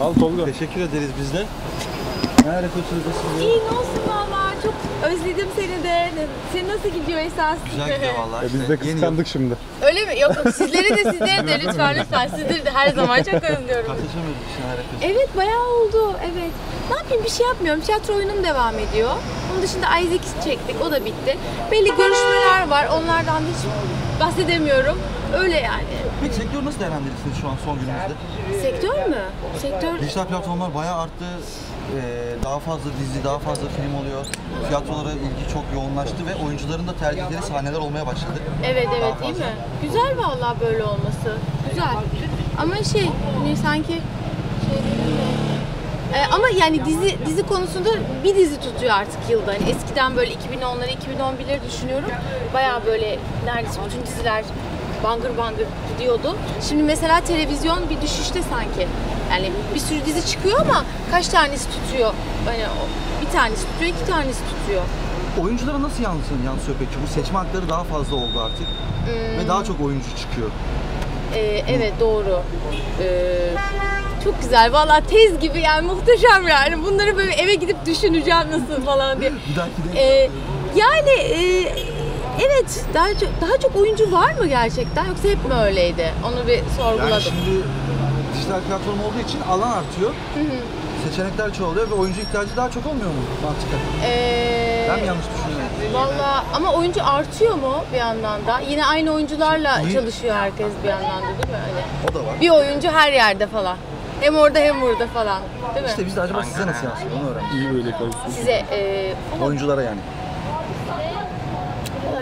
Al Tolga. Teşekkür ederiz biz de. Neler yapıyorsunuz? İyi ne olsun valla çok özledim seni de. Senin nasıl gidiyor esas? Güzel gidiyor vallahi. E, işte. biz de kıskandık şimdi. Öyle mi? Yok yok sizleri de sizleri de lütfen lütfen. Sizleri de her zaman çok özlüyorum. Tartışamıyoruz işte yapıyorsunuz. Evet bayağı oldu evet. Ne yapayım bir şey yapmıyorum. Tiyatro oyunum devam ediyor. Onun dışında Isaac çektik o da bitti. Belli görüşmeler var onlardan hiç bahsedemiyorum. Öyle yani. Peki sektörü nasıl değerlendirirsiniz şu an son günümüzde? Sektör mü? Sektör Dijital platformlar bayağı arttı. Ee, daha fazla dizi, daha fazla film oluyor. Tiyatrolara ilgi çok yoğunlaştı ve oyuncuların da tercihleri sahneler olmaya başladı. Evet Daha evet değil mi? Güzel vallahi böyle olması. Güzel. Ama şey hani sanki şey Ee, ama yani dizi dizi konusunda bir dizi tutuyor artık yılda. Hani eskiden böyle 2010'ları 2011'leri düşünüyorum. Bayağı böyle neredeyse bütün diziler bangır bangır gidiyordu. Şimdi mesela televizyon bir düşüşte sanki. Yani bir sürü dizi çıkıyor ama kaç tanesi tutuyor? Hani bir tanesi tutuyor, iki tanesi tutuyor. Oyunculara nasıl yansıyor, yansıyor peki? Bu seçme hakları daha fazla oldu artık. Hmm. Ve daha çok oyuncu çıkıyor. Ee, evet doğru. Ee, çok güzel. Vallahi tez gibi yani muhteşem yani. Bunları böyle eve gidip düşüneceğim nasıl falan diye. Bir dahaki de Ee, yani e, evet daha çok daha çok oyuncu var mı gerçekten yoksa hep mi öyleydi? Onu bir sorguladım. yani şimdi dijital platform olduğu için alan artıyor. Seçenekler çoğalıyor ve oyuncu ihtiyacı daha çok olmuyor mu mantıken? Ee, Ben mi yanlış düşünüyorum? Valla ama oyuncu artıyor mu bir yandan da? Yine aynı oyuncularla İyi. çalışıyor herkes bir yandan da değil mi? Hani O da var. bir oyuncu her yerde falan. Hem orada hem burada falan. Değil mi? İşte biz de acaba size nasıl yansıyor onu öğrendik. İyi böyle karışsın. Size e, Oyunculara yani.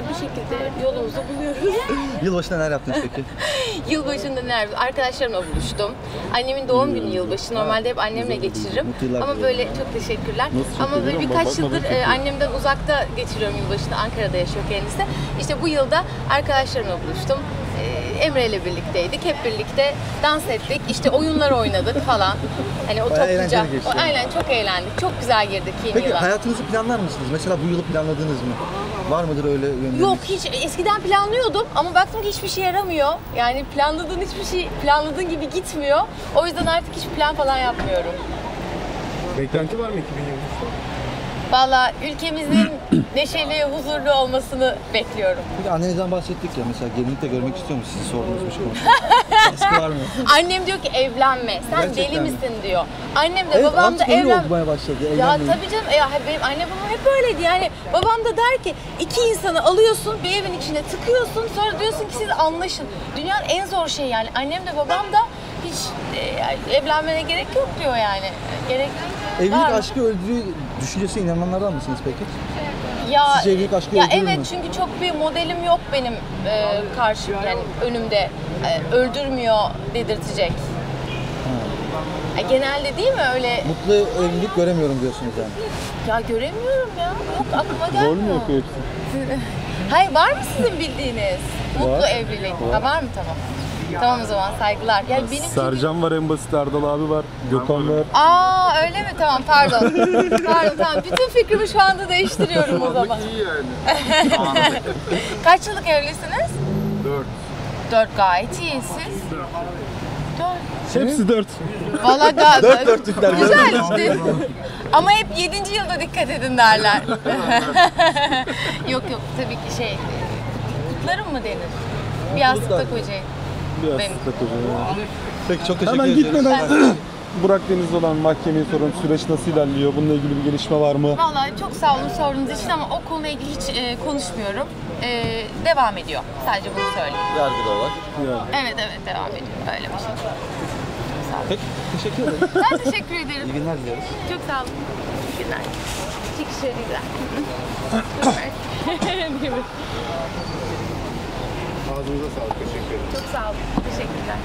bir şekilde yolumuzu buluyoruz. Yılbaşında neler yaptınız peki? Yılbaşında nerede? Arkadaşlarımla buluştum. Annemin doğum günü yılbaşı. Normalde hep annemle geçiririm. Mutlu yıllar Ama böyle çok teşekkürler. Nasıl Ama böyle çekilir? birkaç yıldır e, çekiyor. annemden uzakta geçiriyorum yılbaşını. Ankara'da yaşıyor kendisi. İşte bu yılda arkadaşlarımla buluştum. Emre ile birlikteydik. Hep birlikte dans ettik. İşte oyunlar oynadık falan. Hani o Bayağı topluca. eğlenceli geçti. O- Aynen çok eğlendik. Çok güzel girdik yeni Peki yıla. hayatınızı planlar mısınız? Mesela bu yılı planladınız mı? Var mıdır öyle yönleriniz? Yok hiç eskiden planlıyordum ama baktım ki hiçbir şey yaramıyor. Yani planladığın hiçbir şey planladığın gibi gitmiyor. O yüzden artık hiç plan falan yapmıyorum. Beklenti var mı 2023'te? Valla ülkemizin neşeli, huzurlu olmasını bekliyorum. Annenizden bahsettik ya mesela gelinlik de görmek istiyor mu? Sizi sorduğunuz bir şey. Baskı var mı? Annem diyor ki evlenme, sen Gerçekten deli mi? misin diyor. Annem de Evet babam da artık öyle evlen... olmaya başladı. Ya Evlenmeyin. tabii canım. Ya benim annem babam hep öyleydi. Yani babam da der ki iki insanı alıyorsun, bir evin içine tıkıyorsun. Sonra diyorsun ki siz anlaşın. Dünyanın en zor şeyi yani. Annem de babam da hiç e, evlenmene gerek yok diyor yani. Gerek Evlilik var aşkı öldürüyor düşüncesine inananlardan mısınız peki? Ya, Sizce evlilik aşkı ya öldürür evet mü? çünkü çok bir modelim yok benim e, karşı yani önümde E, öldürmüyor dedirtecek. E, genelde değil mi öyle Mutlu evlilik göremiyorum diyorsunuz yani. ya göremiyorum ya yok aklıma gelmiyor. Rol mü yapıyor hepsi? Hayır var mı sizin bildiğiniz? Mutlu Var. evlilik. Ha, var mı tamam. Tamam o zaman saygılar. Ya benim çünkü- Sercan var en basit, Erdal abi var, Gökhan var. Aa öyle mi? Tamam pardon. pardon tamam. Bütün fikrimi şu anda değiştiriyorum o zaman. İyi yani. Kaç yıllık evlisiniz? 4. Dört gayet iyi. Siz? Dört. Hepsi 4. Valla galiba. Dört dörtlükler. Güzel işte. Ama hep yedinci yılda dikkat edin derler. yok yok tabii ki şey. Kutlarım mı denir? Bir yastıkta kocayın. Biraz Benim. Peki çok teşekkür Hemen ediyoruz. gitmeden Burak Deniz'le olan mahkemeyi sorun. Süreç nasıl ilerliyor? Bununla ilgili bir gelişme var mı? Vallahi çok sağ olun sorduğunuz için ama o konuyla ilgili hiç e, konuşmuyorum. E, devam ediyor. Sadece bunu söyleyeyim. Yargıda var. Yani. Evet evet devam ediyor. Öyle bir şey. Sağ olun. Peki teşekkür ederim. Ben teşekkür ederim. İyi günler diliyoruz. Çok sağ olun. İyi günler. Çıkışları güzel. Değil mi? Ağzınıza sağlık. Teşekkür ederim. Çok sağ olun. Teşekkürler.